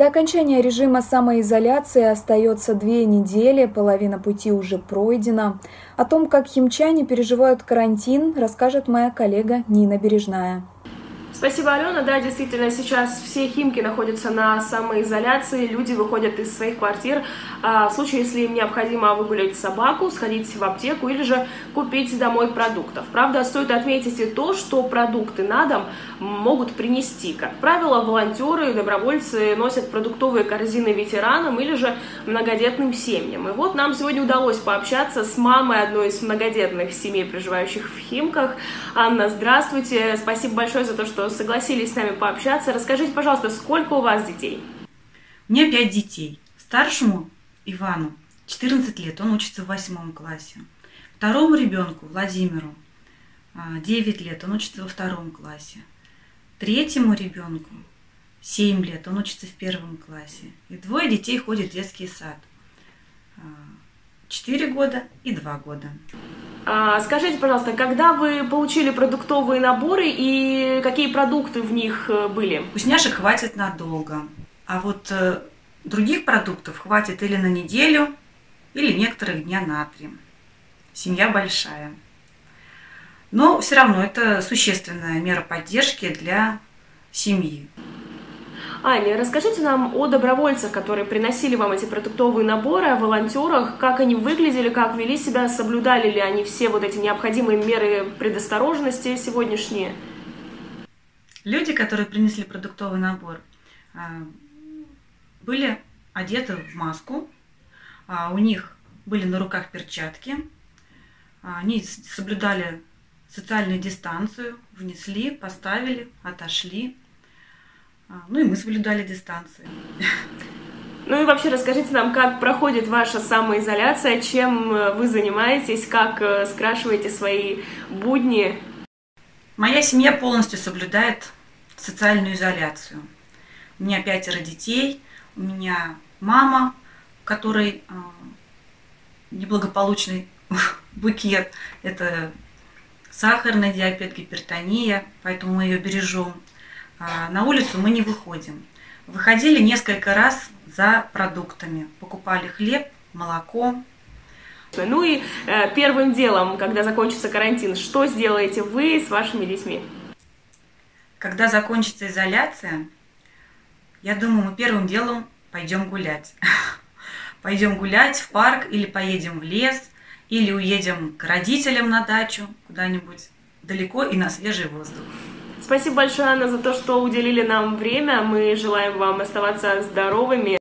До окончания режима самоизоляции остается две недели, половина пути уже пройдена. О том, как химчане переживают карантин, расскажет моя коллега Нина Бережная. Спасибо, Алена. Да, действительно, сейчас все химки находятся на самоизоляции, люди выходят из своих квартир. А, в случае, если им необходимо выгулять собаку, сходить в аптеку или же купить домой продуктов. Правда, стоит отметить и то, что продукты на дом могут принести. Как правило, волонтеры и добровольцы носят продуктовые корзины ветеранам или же многодетным семьям. И вот нам сегодня удалось пообщаться с мамой одной из многодетных семей, проживающих в Химках. Анна, здравствуйте. Спасибо большое за то, что согласились с нами пообщаться. Расскажите, пожалуйста, сколько у вас детей? У меня пять детей. Старшему Ивану 14 лет, он учится в восьмом классе. Второму ребенку, Владимиру, 9 лет, он учится во втором классе. Третьему ребенку 7 лет, он учится в первом классе. И двое детей ходят в детский сад. 4 года и 2 года. А, скажите, пожалуйста, когда вы получили продуктовые наборы и какие продукты в них э, были? Вкусняшек хватит надолго, а вот э, других продуктов хватит или на неделю, или некоторых дня на три. Семья большая. Но все равно это существенная мера поддержки для семьи. Аня, расскажите нам о добровольцах, которые приносили вам эти продуктовые наборы, о волонтерах, как они выглядели, как вели себя, соблюдали ли они все вот эти необходимые меры предосторожности сегодняшние? Люди, которые принесли продуктовый набор, а, были одеты в маску, а, у них были на руках перчатки, а, они соблюдали социальную дистанцию, внесли, поставили, отошли. А, ну и мы соблюдали дистанцию. Ну и вообще расскажите нам, как проходит ваша самоизоляция, чем э, вы занимаетесь, как э, скрашиваете свои будни? Моя семья полностью соблюдает социальную изоляцию. У меня пятеро детей, у меня мама, которой э, неблагополучный букет. Это сахарный диабет, гипертония, поэтому мы ее бережем. А, на улицу мы не выходим. Выходили несколько раз за продуктами. Покупали хлеб, молоко. Ну и э, первым делом, когда закончится карантин, что сделаете вы с вашими детьми? Когда закончится изоляция, я думаю, мы первым делом пойдем гулять. Пойдем гулять в парк или поедем в лес, или уедем к родителям на дачу куда-нибудь далеко и на свежий воздух. Спасибо большое, Анна, за то, что уделили нам время. Мы желаем вам оставаться здоровыми.